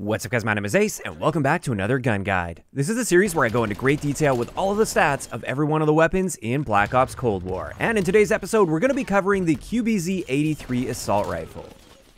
What's up guys, my name is Ace, and welcome back to another gun guide. This is a series where I go into great detail with all of the stats of every one of the weapons in Black Ops Cold War. And in today's episode, we're going to be covering the QBZ-83 Assault Rifle.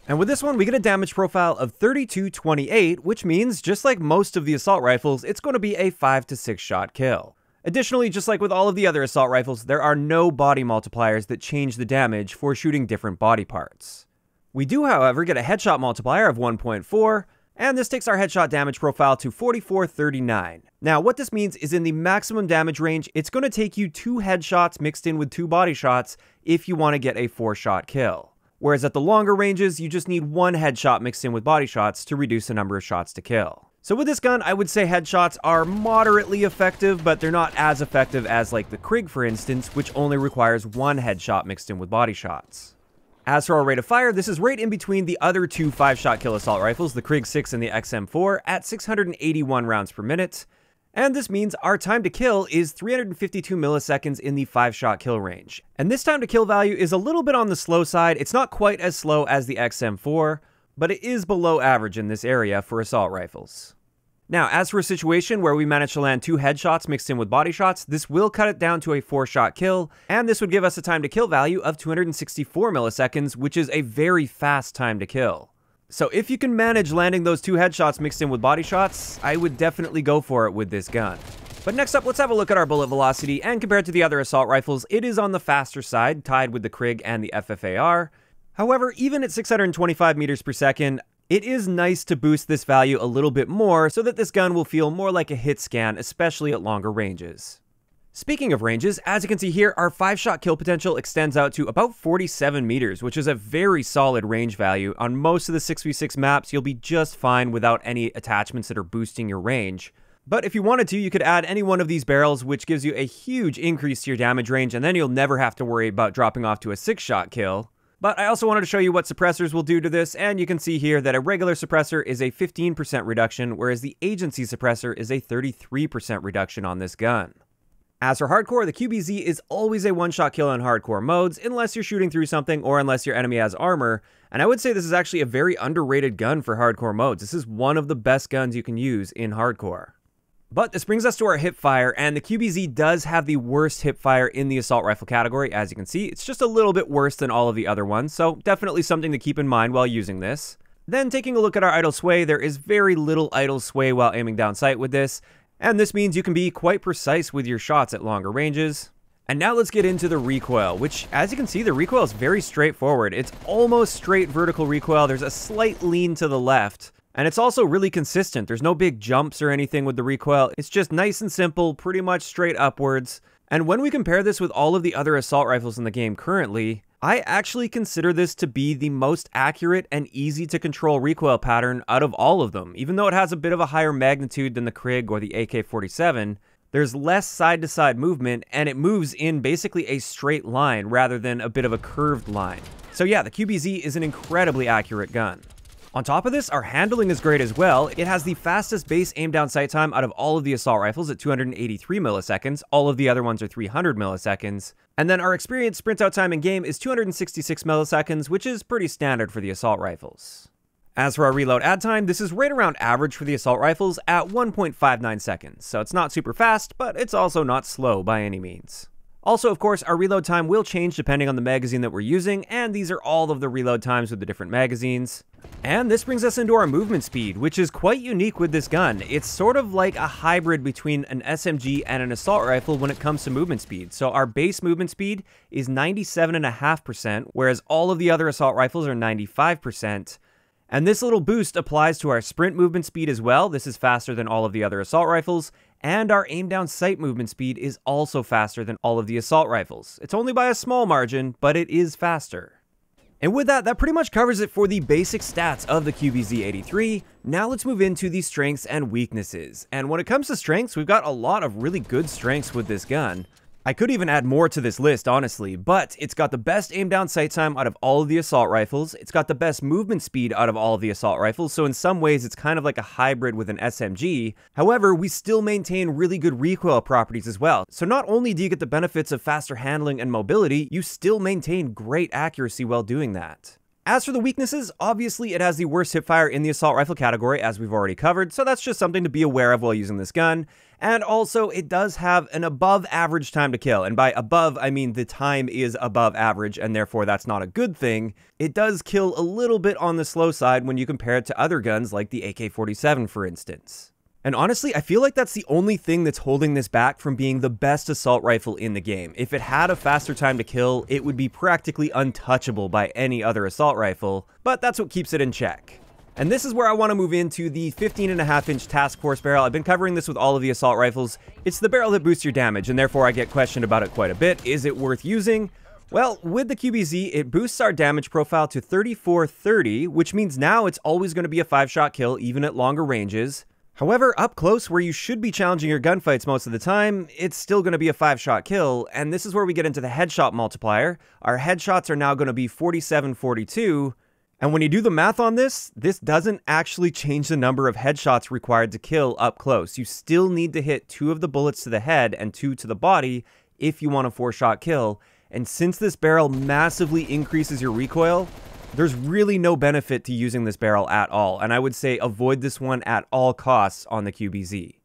And with this one, we get a damage profile of 3228, which means, just like most of the assault rifles, it's going to be a 5 to 6 shot kill. Additionally, just like with all of the other assault rifles, there are no body multipliers that change the damage for shooting different body parts. We do, however, get a headshot multiplier of 1.4, and this takes our headshot damage profile to 4439. Now, what this means is in the maximum damage range, it's going to take you two headshots mixed in with two body shots if you want to get a four shot kill. Whereas at the longer ranges, you just need one headshot mixed in with body shots to reduce the number of shots to kill. So with this gun, I would say headshots are moderately effective, but they're not as effective as like the Krig for instance, which only requires one headshot mixed in with body shots. As for our rate of fire, this is right in between the other two 5-shot kill assault rifles, the Krig 6 and the XM4, at 681 rounds per minute. And this means our time to kill is 352 milliseconds in the 5-shot kill range. And this time to kill value is a little bit on the slow side. It's not quite as slow as the XM4, but it is below average in this area for assault rifles. Now, as for a situation where we manage to land two headshots mixed in with body shots, this will cut it down to a four shot kill, and this would give us a time to kill value of 264 milliseconds, which is a very fast time to kill. So if you can manage landing those two headshots mixed in with body shots, I would definitely go for it with this gun. But next up, let's have a look at our bullet velocity, and compared to the other assault rifles, it is on the faster side, tied with the Krig and the FFAR. However, even at 625 meters per second, it is nice to boost this value a little bit more so that this gun will feel more like a hit scan, especially at longer ranges. Speaking of ranges, as you can see here, our 5-shot kill potential extends out to about 47 meters, which is a very solid range value. On most of the 6v6 maps, you'll be just fine without any attachments that are boosting your range. But if you wanted to, you could add any one of these barrels, which gives you a huge increase to your damage range, and then you'll never have to worry about dropping off to a 6-shot kill. But I also wanted to show you what suppressors will do to this, and you can see here that a regular suppressor is a 15% reduction, whereas the agency suppressor is a 33% reduction on this gun. As for hardcore, the QBZ is always a one-shot kill in hardcore modes, unless you're shooting through something or unless your enemy has armor, and I would say this is actually a very underrated gun for hardcore modes. This is one of the best guns you can use in hardcore. But this brings us to our hip fire, and the QBZ does have the worst hip fire in the assault rifle category. As you can see, it's just a little bit worse than all of the other ones, so definitely something to keep in mind while using this. Then taking a look at our idle sway, there is very little idle sway while aiming down sight with this, and this means you can be quite precise with your shots at longer ranges. And now let's get into the recoil, which as you can see, the recoil is very straightforward. It's almost straight vertical recoil. There's a slight lean to the left, and it's also really consistent. There's no big jumps or anything with the recoil. It's just nice and simple, pretty much straight upwards. And when we compare this with all of the other assault rifles in the game currently, I actually consider this to be the most accurate and easy to control recoil pattern out of all of them. Even though it has a bit of a higher magnitude than the Krig or the AK-47, there's less side-to-side -side movement and it moves in basically a straight line rather than a bit of a curved line. So yeah, the QBZ is an incredibly accurate gun. On top of this, our handling is great as well. It has the fastest base aim down sight time out of all of the assault rifles at 283 milliseconds. All of the other ones are 300 milliseconds. And then our experienced sprint out time in game is 266 milliseconds, which is pretty standard for the assault rifles. As for our reload add time, this is right around average for the assault rifles at 1.59 seconds, so it's not super fast, but it's also not slow by any means. Also, of course, our reload time will change depending on the magazine that we're using, and these are all of the reload times with the different magazines. And this brings us into our movement speed, which is quite unique with this gun. It's sort of like a hybrid between an SMG and an assault rifle when it comes to movement speed. So our base movement speed is 97.5%, whereas all of the other assault rifles are 95%. And this little boost applies to our sprint movement speed as well. This is faster than all of the other assault rifles, and our aim down sight movement speed is also faster than all of the assault rifles. It's only by a small margin, but it is faster. And with that, that pretty much covers it for the basic stats of the QBZ-83. Now let's move into the strengths and weaknesses. And when it comes to strengths, we've got a lot of really good strengths with this gun. I could even add more to this list, honestly, but it's got the best aim down sight time out of all of the assault rifles. It's got the best movement speed out of all of the assault rifles, so in some ways it's kind of like a hybrid with an SMG. However, we still maintain really good recoil properties as well. So not only do you get the benefits of faster handling and mobility, you still maintain great accuracy while doing that. As for the weaknesses, obviously it has the worst hipfire in the assault rifle category as we've already covered, so that's just something to be aware of while using this gun. And also, it does have an above average time to kill, and by above, I mean the time is above average, and therefore that's not a good thing. It does kill a little bit on the slow side when you compare it to other guns like the AK-47 for instance. And honestly, I feel like that's the only thing that's holding this back from being the best assault rifle in the game. If it had a faster time to kill, it would be practically untouchable by any other assault rifle, but that's what keeps it in check. And this is where I want to move into the 15 and a half inch task force barrel. I've been covering this with all of the assault rifles. It's the barrel that boosts your damage, and therefore I get questioned about it quite a bit. Is it worth using? Well, with the QBZ, it boosts our damage profile to 3430, which means now it's always going to be a 5-shot kill, even at longer ranges. However, up close, where you should be challenging your gunfights most of the time, it's still going to be a 5-shot kill, and this is where we get into the headshot multiplier. Our headshots are now going to be 47-42, and when you do the math on this, this doesn't actually change the number of headshots required to kill up close. You still need to hit two of the bullets to the head and two to the body if you want a 4-shot kill, and since this barrel massively increases your recoil, there's really no benefit to using this barrel at all, and I would say avoid this one at all costs on the QBZ.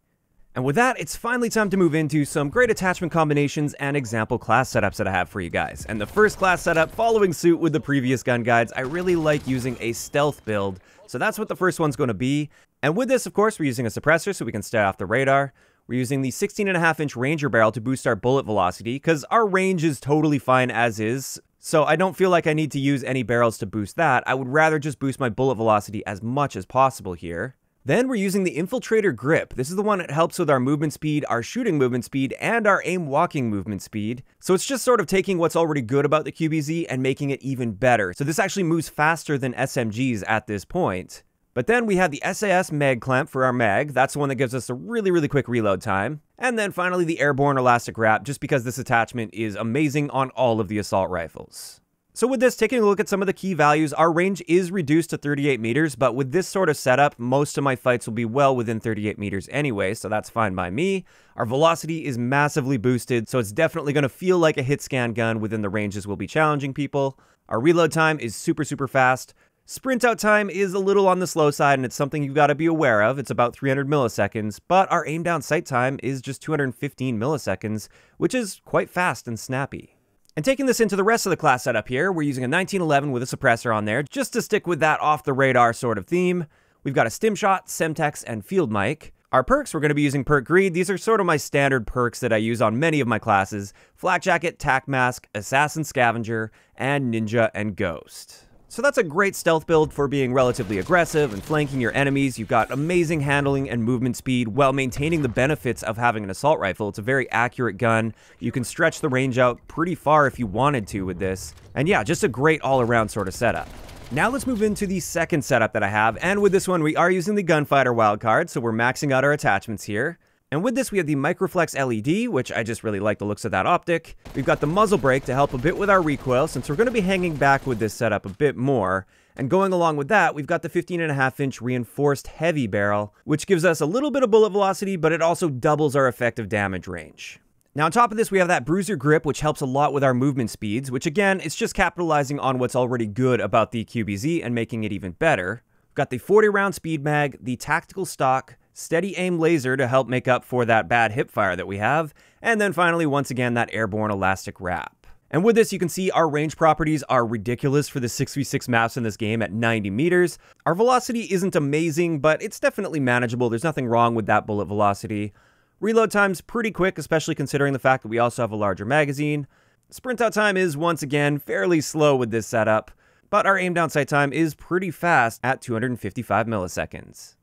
And with that, it's finally time to move into some great attachment combinations and example class setups that I have for you guys. And the first class setup, following suit with the previous gun guides, I really like using a stealth build, so that's what the first one's going to be. And with this, of course, we're using a suppressor so we can stay off the radar. We're using the 16.5 inch Ranger barrel to boost our bullet velocity, because our range is totally fine as is, so I don't feel like I need to use any barrels to boost that. I would rather just boost my bullet velocity as much as possible here. Then we're using the Infiltrator Grip. This is the one that helps with our movement speed, our shooting movement speed, and our aim walking movement speed. So it's just sort of taking what's already good about the QBZ and making it even better. So this actually moves faster than SMGs at this point. But then we have the SAS mag clamp for our mag. That's the one that gives us a really, really quick reload time. And then finally the airborne elastic wrap, just because this attachment is amazing on all of the assault rifles. So with this, taking a look at some of the key values, our range is reduced to 38 meters, but with this sort of setup, most of my fights will be well within 38 meters anyway, so that's fine by me. Our velocity is massively boosted, so it's definitely going to feel like a hit scan gun within the ranges we'll be challenging people. Our reload time is super, super fast. Sprint out time is a little on the slow side and it's something you've got to be aware of. It's about 300 milliseconds, but our aim down sight time is just 215 milliseconds, which is quite fast and snappy. And taking this into the rest of the class setup here, we're using a 1911 with a suppressor on there, just to stick with that off the radar sort of theme. We've got a stim shot, semtex, and field mic. Our perks, we're going to be using Perk Greed. These are sort of my standard perks that I use on many of my classes. Flak Jacket, Tac Mask, Assassin Scavenger, and Ninja and Ghost. So that's a great stealth build for being relatively aggressive and flanking your enemies. You've got amazing handling and movement speed while maintaining the benefits of having an assault rifle. It's a very accurate gun. You can stretch the range out pretty far if you wanted to with this. And yeah, just a great all-around sort of setup. Now let's move into the second setup that I have, and with this one we are using the Gunfighter wildcard, so we're maxing out our attachments here. And with this, we have the Microflex LED, which I just really like the looks of that optic. We've got the muzzle brake to help a bit with our recoil, since we're going to be hanging back with this setup a bit more. And going along with that, we've got the 15.5 inch reinforced heavy barrel, which gives us a little bit of bullet velocity, but it also doubles our effective damage range. Now on top of this, we have that bruiser grip, which helps a lot with our movement speeds, which again, it's just capitalizing on what's already good about the QBZ and making it even better. We've got the 40 round speed mag, the tactical stock, steady aim laser to help make up for that bad hip fire that we have, and then finally, once again, that airborne elastic wrap. And with this, you can see our range properties are ridiculous for the 6v6 maps in this game at 90 meters. Our velocity isn't amazing, but it's definitely manageable. There's nothing wrong with that bullet velocity. Reload time's pretty quick, especially considering the fact that we also have a larger magazine. Sprint out time is, once again, fairly slow with this setup, but our aim down sight time is pretty fast at 255 milliseconds.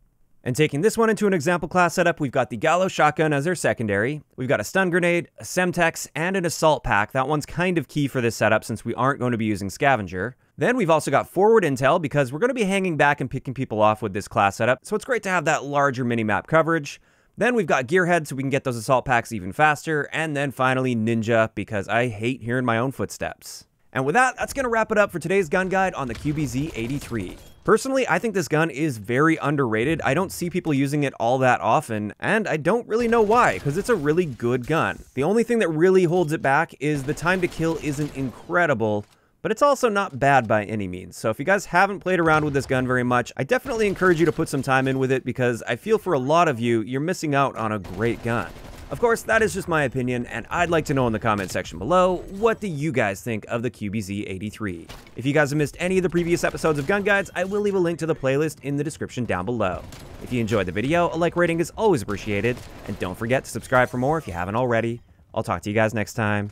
And taking this one into an example class setup, we've got the Gallo shotgun as our secondary. We've got a stun grenade, a Semtex, and an assault pack. That one's kind of key for this setup since we aren't going to be using scavenger. Then we've also got forward intel because we're going to be hanging back and picking people off with this class setup. So it's great to have that larger mini-map coverage. Then we've got Gearhead so we can get those assault packs even faster. And then finally Ninja because I hate hearing my own footsteps. And with that, that's going to wrap it up for today's gun guide on the QBZ-83. Personally, I think this gun is very underrated. I don't see people using it all that often, and I don't really know why, because it's a really good gun. The only thing that really holds it back is the time to kill isn't incredible, but it's also not bad by any means. So if you guys haven't played around with this gun very much, I definitely encourage you to put some time in with it because I feel for a lot of you, you're missing out on a great gun. Of course, that is just my opinion, and I'd like to know in the comment section below, what do you guys think of the QBZ-83? If you guys have missed any of the previous episodes of Gun Guides, I will leave a link to the playlist in the description down below. If you enjoyed the video, a like rating is always appreciated, and don't forget to subscribe for more if you haven't already. I'll talk to you guys next time.